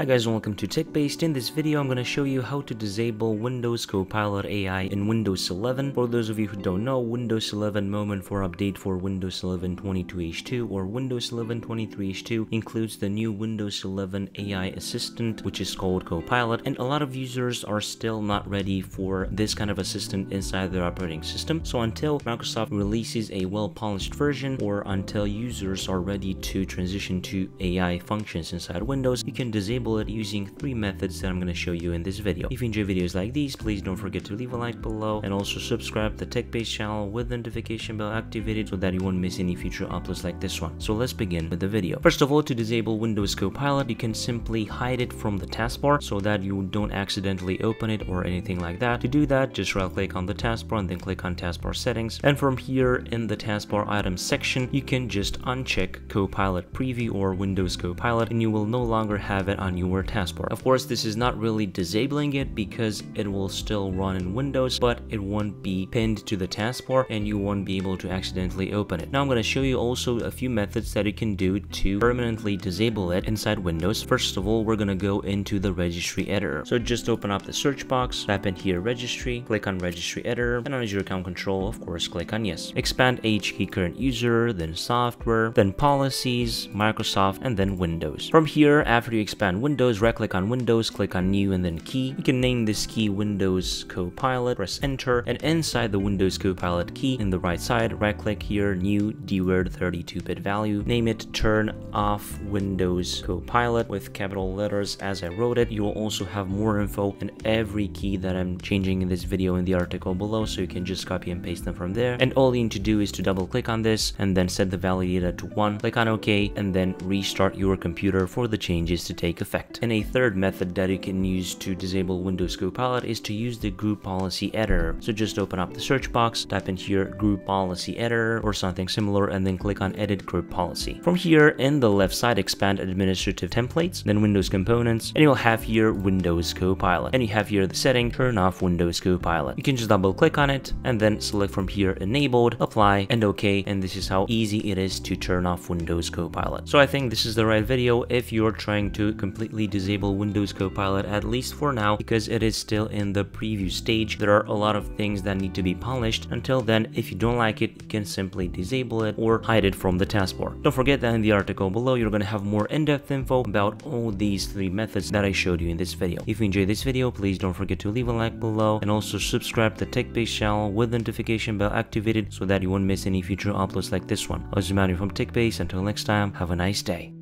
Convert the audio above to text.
Hi guys and welcome to TechBased. In this video I'm going to show you how to disable Windows Copilot AI in Windows 11. For those of you who don't know, Windows 11 Moment 4 update for Windows 11 22H2 or Windows 11 23H2 includes the new Windows 11 AI assistant which is called Copilot and a lot of users are still not ready for this kind of assistant inside their operating system. So until Microsoft releases a well-polished version or until users are ready to transition to AI functions inside Windows, you can disable it using three methods that I'm going to show you in this video. If you enjoy videos like these, please don't forget to leave a like below and also subscribe to the TechBased channel with the notification bell activated so that you won't miss any future uploads like this one. So let's begin with the video. First of all, to disable Windows Copilot, you can simply hide it from the taskbar so that you don't accidentally open it or anything like that. To do that, just right click on the taskbar and then click on taskbar settings. And from here in the taskbar items section, you can just uncheck Copilot Preview or Windows Copilot and you will no longer have it on your taskbar. Of course, this is not really disabling it because it will still run in Windows, but it won't be pinned to the taskbar and you won't be able to accidentally open it. Now I'm going to show you also a few methods that you can do to permanently disable it inside Windows. First of all, we're going to go into the registry editor. So just open up the search box, type in here registry, click on registry editor, and on user account control, of course, click on yes. Expand key current user, then software, then policies, Microsoft, and then Windows. From here, after you expand Windows, right click on Windows, click on New and then Key. You can name this key Windows Copilot, press Enter, and inside the Windows Copilot key in the right side, right click here, New DWORD 32-bit value, name it Turn Off Windows Copilot with capital letters as I wrote it. You will also have more info in every key that I'm changing in this video in the article below, so you can just copy and paste them from there. And all you need to do is to double click on this and then set the value data to 1, click on OK, and then restart your computer for the changes to take effect effect. And a third method that you can use to disable Windows Copilot is to use the group policy editor. So just open up the search box, type in here group policy editor or something similar and then click on edit group policy. From here in the left side expand administrative templates, then Windows components and you'll have here Windows Copilot. And you have here the setting turn off Windows Copilot. You can just double click on it and then select from here enabled, apply and OK and this is how easy it is to turn off Windows Copilot. So I think this is the right video if you're trying to completely completely disable Windows Copilot at least for now because it is still in the preview stage. There are a lot of things that need to be polished. Until then, if you don't like it, you can simply disable it or hide it from the taskbar. Don't forget that in the article below, you're going to have more in-depth info about all these three methods that I showed you in this video. If you enjoyed this video, please don't forget to leave a like below and also subscribe to the TechBased channel with the notification bell activated so that you won't miss any future uploads like this one. I was Emmanuel from TechBase. Until next time, have a nice day.